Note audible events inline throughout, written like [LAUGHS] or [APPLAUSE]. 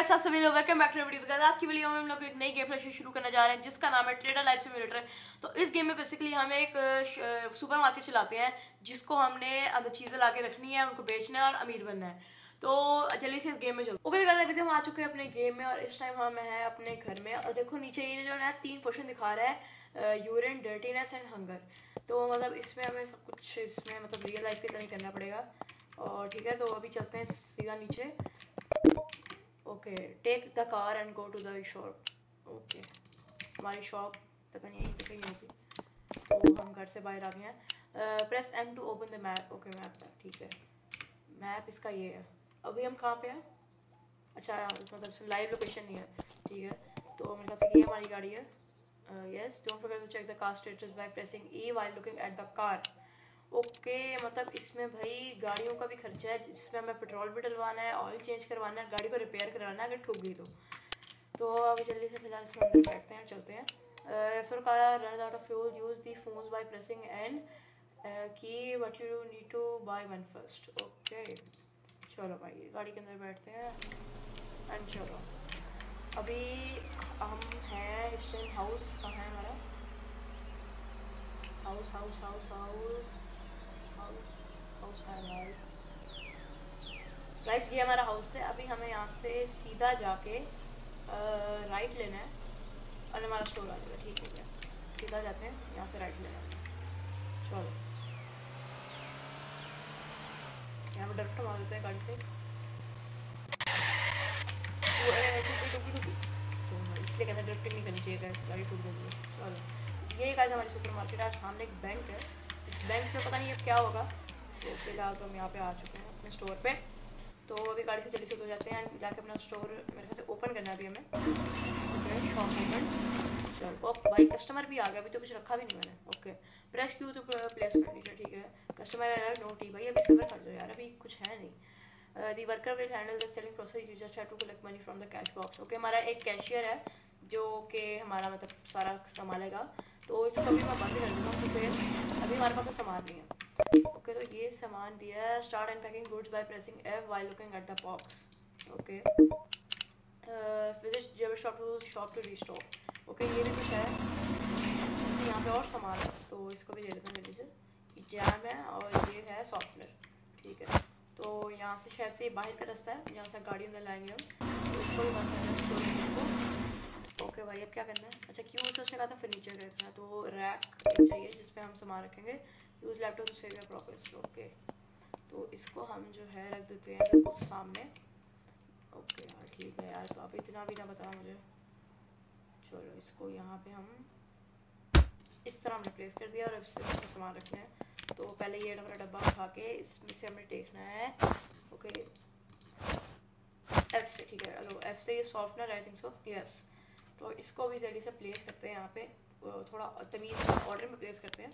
कैसा सभी लोग वेलकम बैक टू वीडियो तो आज की वीडियो में हम लोग एक नई गेम प्ले शुरू करने जा रहे हैं, जिसका नाम है ट्रेडर लाइफ सिमुलेटर तो इस गेम में बेसिकली हम एक सुपर मार्केट चलाते हैं, जिसको हमने अंदर चीज़ें ला के रखनी है, उनको बेचना है और अमीर बनना है। तो जल्दी से इस गेम में चलो। ओके तो अभी हम आ चुके हैं अपने गेम में और इस टाइम हम हैं अपने घर में। और देखो, नीचे ये जो है तीन क्वेश्चन दिखा रहा है यूरिन डर्टीनेस एंड हंगर तो मतलब इसमें हमें सब कुछ, इसमें मतलब रियल लाइफ की तरह करना पड़ेगा। और ठीक है तो अभी चलते हैं सीधा नीचे। Okay take the car and go to the shop okay हमारी शॉप पता नहीं, यहीं कहीं होगी। तो हम घर से बाहर आ गए हैं। Press M to open the map okay map ठीक है। मैप इसका ये है। अभी हम कहाँ पे हैं? अच्छा मतलब लाइव लोकेशन नहीं है, ठीक है। तो मेरे ख्याल से ये हमारी गाड़ी है। Yes don't forget to check the car status by pressing E while looking at the car okay मतलब इसमें भाई गाड़ियों का भी खर्चा है, जिसमें हमें पेट्रोल भी डलवाना है ऑयल चेंज करवाना है, गाड़ी को रिपेयर करवाना है, अगर ठुक गई तो। तो अभी जल्दी से फ़िलहाल इसमें अंदर बैठते हैं चलते हैं। फिर कहा run out of fuel use the phones by pressing N key what you need to buy one first okay, चलो भाई, गाड़ी के अंदर बैठते हैं एंड चलो। अभी हम हैं इस टाइम हाउस कहाँ है हमारा? House house house house guys ये हमारा हाउस है। अभी हमें यहाँ से सीधा जाके राइट लेना है और हमारा स्टोर आ जाएगा। ठीक है सीधा जाते हैं, यहाँ से राइट लेना है। चलो। यहाँ पर ड्रिफ्ट मार देते हैं गाड़ी से। तो इसलिए कहते हैं ड्रिफ्टिंग नहीं करनी चाहिए गैस गाड़ी टूट गई चलो। ये हमारी सुपर मार्केट है। सामने एक बैंक है। इस बैंक में पता नहीं अब क्या होगा। तो फ़िलहाल तो हम यहाँ पे आ चुके हैं अपने स्टोर पे। तो अभी गाड़ी से जल्दी से हो जाते हैं एंड जाके अपना स्टोर मेरे ख्याल से ओपन करना अभी हमें। शॉप ओपन चलो भाई कस्टमर भी आ गया, अभी तो कुछ रखा भी नहीं मैंने। Okay press Q to place furniture ठीक है। कस्टमर नोटी भाई, अभी सबर कर दो यार, अभी कुछ है नहीं। The worker will handle the selling process you just have to collect money from the cash box okay हमारा एक कैशियर है, जो कि हमारा मतलब सारा संभालेगा तो इसको अभी मैं बंद कर दूँगा तो फिर अभी हमारे पास तो सामान नहीं है। ओके तो ये सामान दिया है। Start and packing goods by pressing F while looking at the box okay visit जेबर shop to shop to restock okay ये भी कुछ है। यहाँ पे और सामान है तो इसको भी दे देते हैं जल्दी से। जैम है और ये है सॉफ्टवेयर ठीक है। तो यहाँ से शायद से बाहर का रास्ता है यहाँ से गाड़ी अंदर लाएँगे हम तो इसको भी बंद करना है ओके भाई, अब क्या करना है? अच्छा क्यों? से उसने कहा था फर्नीचर रखना तो रैक चाहिए जिस पे हम सामान रखेंगे। Use laptop to save your progress okay तो इसको हम जो है रख देते हैं सामने। ओके यार, ठीक है यार तो आप इतना भी ना बताओ मुझे। चलो, इसको यहाँ पे हम इस तरह हमने प्लेस कर दिया और अब से सामान रखना है। तो पहले ये हमारा डब्बा उठा के इसमें से हमें देखना है ओके एफ़ से, ठीक है हेलो एफ़ से ये softener I think so yes तो इसको भी जल्दी से प्लेस करते हैं यहाँ पे। थोड़ा तमीज़ ऑर्डर में प्लेस करते हैं।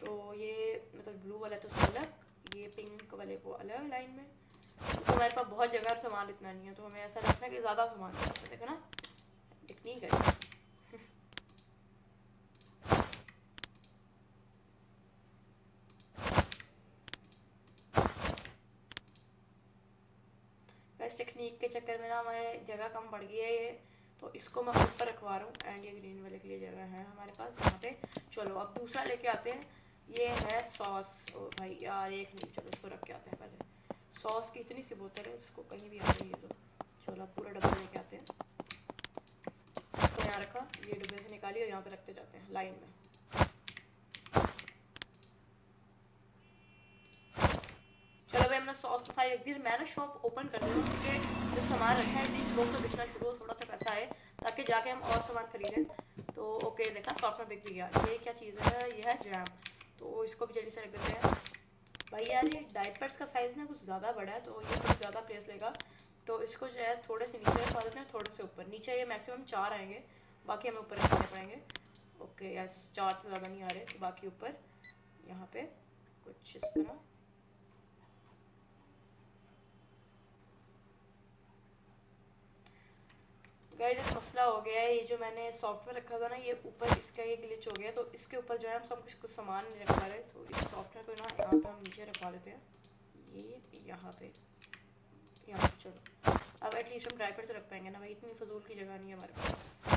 तो ये मतलब ब्लू वाला तो अलग, ये पिंक वाले को अलग लाइन में। तो हमारे पास बहुत जगह और सामान इतना नहीं है तो हमें ऐसा है कि ज़्यादा सामान देखो ना? टेक्निक है। इस टेक्निक के चक्कर में ना हमारे जगह कम बढ़ गई है ये तो इसको मैं ऊपर रखवा रहा हूँ एंड ये ग्रीन वाले के लिए जगह है हमारे पास, यहाँ पे। चलो, अब दूसरा लेके आते हैं। ये है सॉस, ओ भाई यार, एक नहीं चलो इसको रख के आते हैं पहले। सॉस की इतनी सी बोतल है, इसको कहीं भी आ रही है तो। चलो पूरा डब्बा लेके आते हैं। इसको यहाँ रखा, ये डब्बे से निकाली और यहाँ पे रखते जाते हैं, लाइन में। चलो भाई, हमने सॉस तो सारी रख दी मैं ना शॉप ओपन कर दूँ क्योंकि जो सामान रखा है प्लीज़ वो तो बिकना शुरू हो, थोड़ा सा पैसा आए, ताकि जाके हम और सामान खरीदें। तो ओके, देखा, सॉफ्टवेयर बिक भी गया। ये क्या चीज़ है? ये है जैम। तो इसको भी जल्दी से रख देते हैं। भाई यार, ये डाइपर्स का साइज़ ना कुछ ज़्यादा बड़ा है तो ये कुछ ज़्यादा प्लेस लेगा। तो इसको जो है थोड़े से नीचे रखवा देते हैं, थोड़े से ऊपर। नीचे ये मैक्सिमम चार आएँगे, बाकी हमें ऊपर रखने पड़ेंगे। ओके यस चार से ज़्यादा नहीं आ रहे तो बाकी ऊपर, यहाँ पे कुछ इस तरह। गाइस मसला हो गया है, ये जो मैंने सॉफ्टवेयर रखा था ना, ये ऊपर इसका ये ग्लिच हो गया तो इसके ऊपर जो है हम सब कुछ कुछ सामान नहीं रख पा रहे तो इस सॉफ्टवेयर को ना यहाँ पे हम नीचे रखवा देते हैं। ये यहाँ पे यहाँ पे चलो। अब एटलीस्ट हम ड्राई तो रख पाएँगे ना भाई, इतनी फजूल की जगह नहीं है हमारे पास।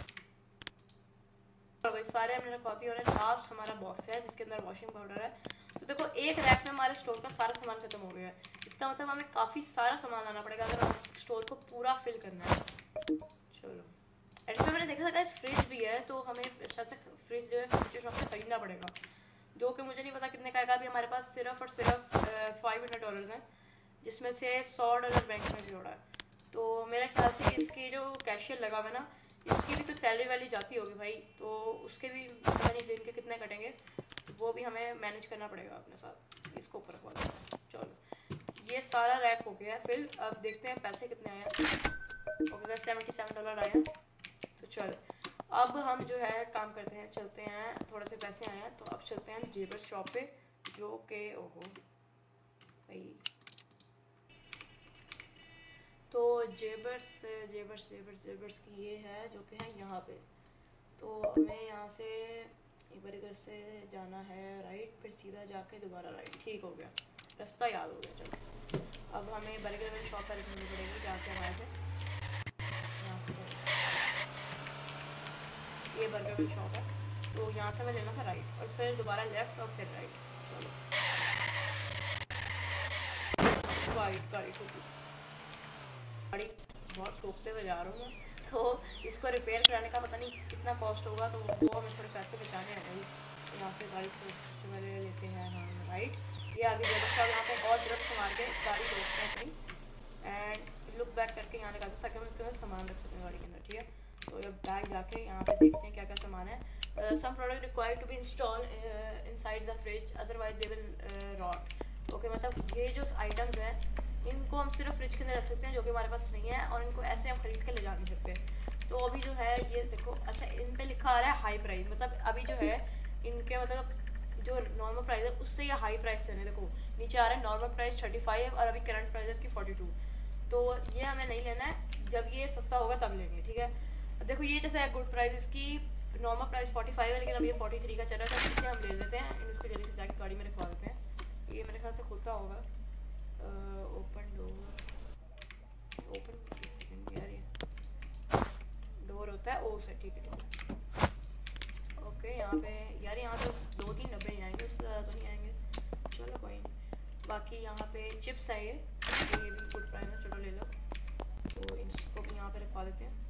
तो भाई सारे हमने रखवाती और लास्ट हमारा बॉक्स है, जिसके अंदर वॉशिंग पाउडर है। तो देखो, एक रैक में हमारे स्टोर का सारा सामान खत्म हो गया है। इसका मतलब हमें काफ़ी सारा सामान लाना पड़ेगा, अगर हम स्टोर को पूरा फिल करना है। चलो। एडिशन मैंने देखा था फ्रिज भी है तो हमें शायद फ्रिज जो है फ्रिज शॉप से खरीदना पड़ेगा। जो कि मुझे नहीं पता कितने का आएगा, अभी हमारे पास सिर्फ़ और सिर्फ़ फाइव हंड्रेड डॉलर हैं, जिसमें से सौ डॉलर बैंक में जोड़ा है। तो मेरे ख्याल से इसकी जो कैशियर लगा हुआ है ना, इसकी भी तो सैलरी वैली जाती होगी भाई तो उसके भी पता नहीं दिन के कितने कटेंगे, वो भी हमें मैनेज करना पड़ेगा अपने साथ। इसको ऊपर रखवा चलो। ये सारा रैक हो गया है, फिर अब देखते हैं पैसे कितने आए हैं। ओके सेवेंटी सेवन डॉलर हैं तो चलो, अब हम जो है काम करते हैं, चलते हैं, थोड़े से पैसे आए हैं तो अब चलते हैं जेबर शॉप पे, जो के, ओहो भाई तो जेबर्स जेबर्स जेबर्स जेबर्स की ये है, जो कि है यहाँ पे। तो हमें यहाँ से बर्गर से जाना है राइट फिर सीधा जाके दोबारा राइट ठीक हो गया। रास्ता याद हो गया, चलो। अब हमें बर्गर वाली शॉप पर रखनी पड़ेगी, जहाँ से हम आए थे ये बर्गर की शॉप है। तो यहाँ से मैं लेना था राइट और फिर दोबारा लेफ़्ट और फिर राइट वाइट गाड़ी ठोकी गाड़ी बहुत ठोकते हुए जा रहा हूँ मैं। तो इसको रिपेयर कराने का पता नहीं कितना कॉस्ट होगा तो वो हमें थोड़े पैसे बचाने हैं। भाई यहाँ से गाड़ी से वाले लेते हैं हम राइट ये आगे जब साहब यहाँ पे और दरख्त मार के गाड़ी रोकते हैं अपनी। एंड लुक बैक करके यहाँ लगा ताकि हम इसके सामान रख सकें गाड़ी के अंदर, ठीक है? तो ये बैग जाके यहाँ पे देखते हैं क्या क्या सामान है। Some product required to be install inside the fridge otherwise they will rot okay मतलब ये जो आइटम्स हैं, इनको हम सिर्फ़ फ्रिज के अंदर रख सकते हैं, जो कि हमारे पास नहीं है, और इनको ऐसे हम खरीद के ले जा नहीं सकते। तो अभी जो है, ये देखो अच्छा इन पे लिखा आ रहा है हाई प्राइस मतलब अभी जो है, इनके मतलब जो नॉर्मल प्राइस है, उससे ये हाई प्राइस चल चले देखो। नीचे आ रहा है नॉर्मल प्राइस थर्टी फाइव और अभी करंट प्राइस है इसकी फोर्टी टू तो ये हमें नहीं लेना है, जब ये सस्ता होगा तब लेंगे, ठीक है? देखो ये जैसे गुड प्राइस इसकी नॉर्मल प्राइस 45 है, लेकिन अब ये 43 का चल रहा है तो इसे हम ले लेते हैं इन इसको जल्दी से जाके गाड़ी में रखवा देते हैं। ये मेरे ख्याल से खुलता होगा। ओपन डोर ओपन यार ये। डोर होता है ओ सर ठीक है ठीक है। ओके यहाँ पे, यार यहाँ तो दो तीन डब्बे ही आएँगे, उससे ज़्यादा तो नहीं आएँगे। चलो कोई नहीं। बाकी यहाँ पे चिप्स ये। ये भी गुड प्राइस है, चलो ले लो। तो इसको भी यहाँ पे रखवा देते हैं।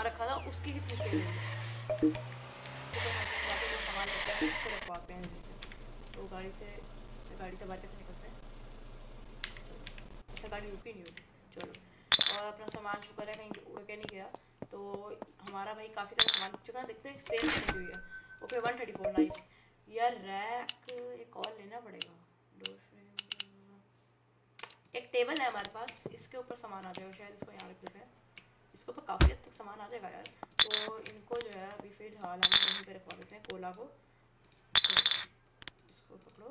सामान रखा था उसकी कितनी सेल सामान तो से हैं? कहीं नहीं गया। तो हमारा भाई काफ़ी सारा सामान चुका देखते हैं सेल हुई है okay one thirty four nice यार रैक एक और लेना पड़ेगा। एक टेबल है हमारे पास। इसके ऊपर सामान आ जाएगा, शायद इसको यहाँ रख देते हैं। इसके ऊपर काफ़ी हद तक सामान आ जाएगा यार। तो इनको जो है अभी फ़िलहाल हम यहीं पर रखवा देते हैं कोला को। तो इसको पकड़ो।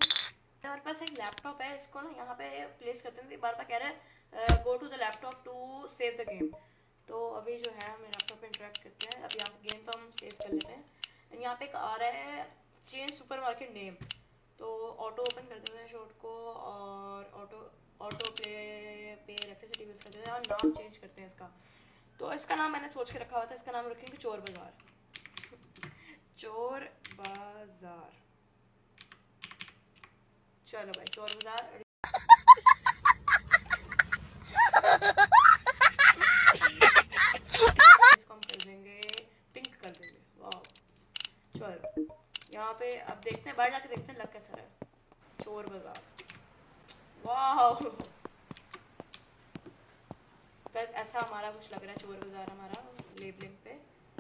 हमारे पास एक लैपटॉप है, इसको ना यहाँ पे प्लेस करते हैं। बार बार कह रहे हैं go to the laptop to save the game तो अभी जो है हम लैपटॉप इंटरेक्ट करते हैं। अब यहाँ गेम तो हम सेव कर लेते हैं। यहाँ पे एक आ रहा है चेंज सुपर मार्केट नेम तो ऑटो ओपन कर देते हैं शॉर्ट को और auto auto play pay electricity bills कर देते हैं। और नाम चेंज करते हैं इसका। तो इसका नाम मैंने सोच के रखा हुआ था, इसका नाम रखेंगे चोर बाज़ार। चोर बाज़ार। चलो भाई, चोर बाज़ार। पे अब देखते हैं, बाहर जाके देखते हैं, लग कैसा है। चोर बाज़ार। वाह बस ऐसा हमारा कुछ लग रहा है चोर बाज़ार हमारा लेबलिंग पे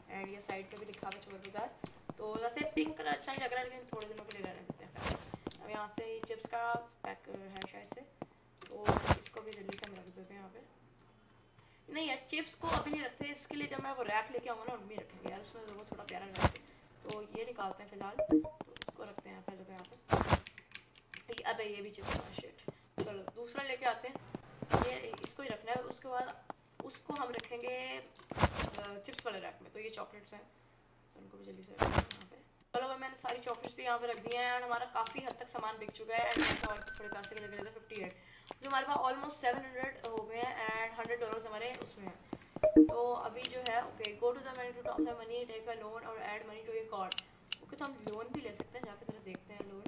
एंड ये साइड पे भी लिखा हुआ चोर बाज़ार तो वैसे पिंक कलर अच्छा नहीं लग रहा है, लेकिन थोड़े दिनों के लिए रहने देते हैं। और यहाँ से चिप्स का पैक है शायद से तो इसको भी जल्दी से हम रख देते हैं यहाँ पे। नहीं, यार चिप्स को अभी नहीं रखते, इसके लिए जब मैं वो रैक लेके आऊँगा ना, उनमें रखेंगे। यार उसमें वो थोड़ा प्यारा लगता तो ये निकालते हैं फ़िलहाल तो इसको रखते हैं, पहले तो यहाँ पे। अब ये भी चिप्स शेट चलो, दूसरा लेके आते हैं। ये, इसको ही रखना है। उसके बाद उसको हम रखेंगे चिप्स वाले रैक में। तो ये चॉकलेट्स हैं। तो उनको भी जल्दी से चलो भाई, मैंने सारी चॉकलेट्स भी यहाँ पे रख दी हैं एंड हमारा काफ़ी हद तक सामान बिक चुका है एंड और थोड़े पैसे के लगे थे फिफ्टी एट जो हमारे पास ऑलमोस्ट सेवन हंड्रेड हो गए हैं एंड हंड्रेड डॉलर हमारे उसमें हैं। तो अभी जो है okay go to the money to toss money take a loan और add money to a card okay तो हम लोन भी ले सकते हैं, जाके जरा देखते हैं लोन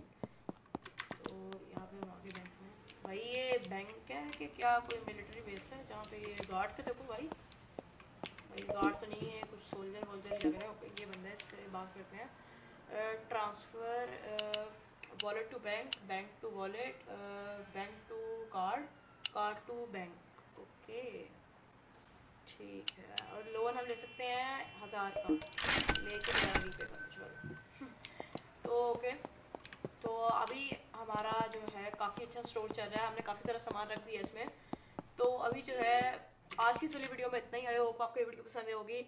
तो यहाँ पे हम आगे बैंक में भाई, ये बैंक है कि क्या कोई मिलिट्री बेस है? जहाँ पे ये गार्ड का देखो भाई। भाई गार्ड तो नहीं है, कुछ सोल्जर वोल्जर लग रहे हैं। ये बंदा इससे बात करते हैं। Transfer wallet to bank bank to wallet bank to card card to bank okay, ठीक है। और लोन हम ले सकते हैं हज़ार का। लेके हज़ार रुपये का [LAUGHS] तो ओके। तो अभी हमारा जो है काफ़ी अच्छा स्टोर चल रहा है। हमने काफ़ी सारा सामान रख दिया इसमें। तो अभी जो है, आज की चली वीडियो में इतना ही। आई होप आपको ये वीडियो पसंद होगी,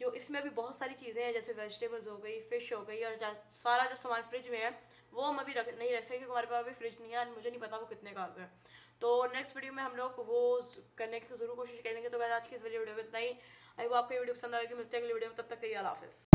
जो इसमें भी बहुत सारी चीज़ें हैं, जैसे वेजिटेबल्स हो गई फ़िश हो गई, और सारा जो सामान फ्रिज में है, वो हम अभी रख, नहीं रख सकते क्योंकि हमारे पास अभी फ्रिज नहीं है मुझे नहीं पता वो कितने का है। तो नेक्स्ट वीडियो में हम लोग वो करने की ज़रूर कोशिश करेंगे। तो आज की इस वीडियो में इतना ही। आई वो आपको वीडियो पसंद आएगी मिलते हैं अगली वीडियो में। तब तक के लिए हाफिज़।